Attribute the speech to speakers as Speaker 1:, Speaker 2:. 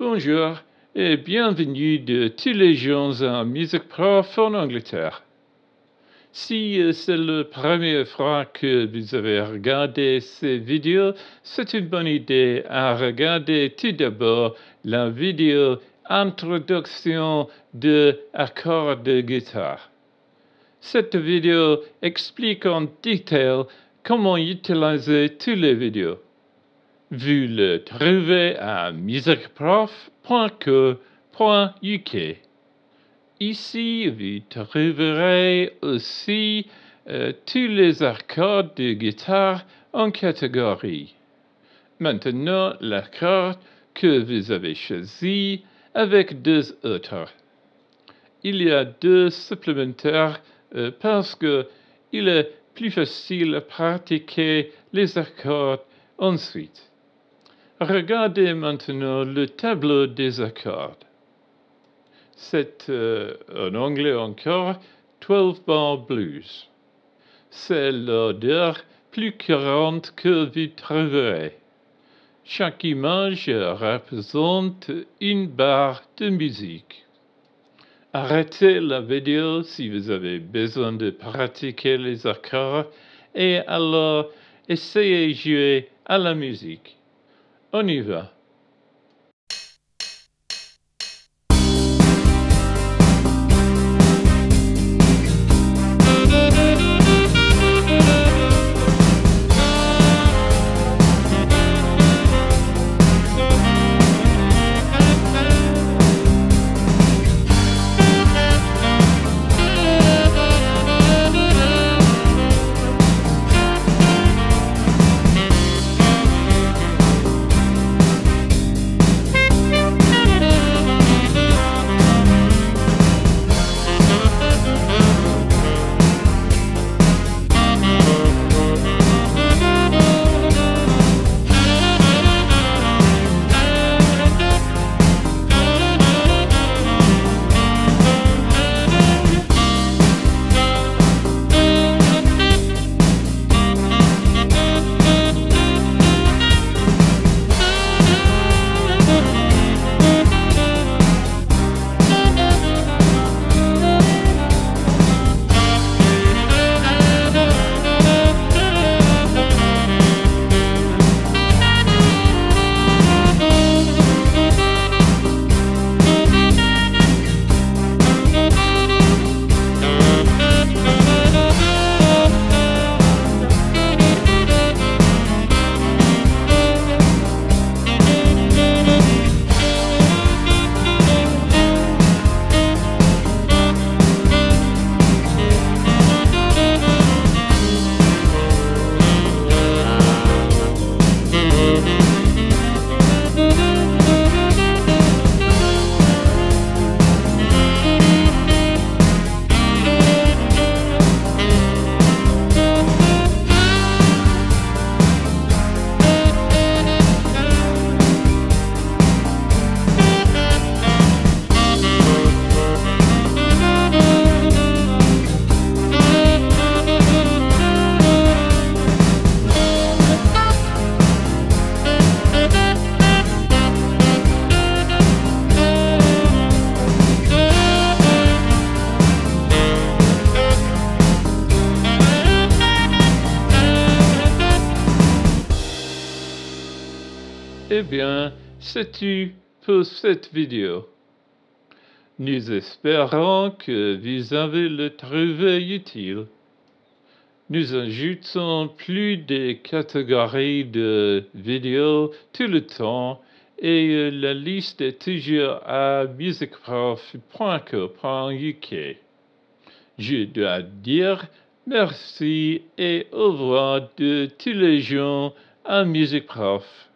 Speaker 1: Bonjour et bienvenue de tous les gens en musique prof en Angleterre. Si euh, c'est la première fois que vous avez regardé ces vidéos, c'est une bonne idée à regarder tout d'abord la vidéo introduction de accords de guitare. Cette vidéo explique en détail comment utiliser toutes les vidéos. Vous le trouvez à musicprof.co.uk. Ici, vous trouverez aussi euh, tous les accords de guitare en catégorie. Maintenant, l'accord que vous avez choisi avec deux autres. Il y a deux supplémentaires euh, parce que il est plus facile à pratiquer les accords ensuite. Regardez maintenant le tableau des accords. C'est euh, en anglais encore 12 bar blues. C'est l'odeur plus courante que vous trouverez. Chaque image représente une barre de musique. Arrêtez la vidéo si vous avez besoin de pratiquer les accords et alors essayez de jouer à la musique. uneither Eh bien, c'est tout pour cette vidéo. Nous espérons que vous avez le trouvé utile. Nous ajoutons plus de catégories de vidéos tout le temps et la liste est toujours à musicprof.co.uk. Je dois dire merci et au revoir de tous les gens à Music Prof.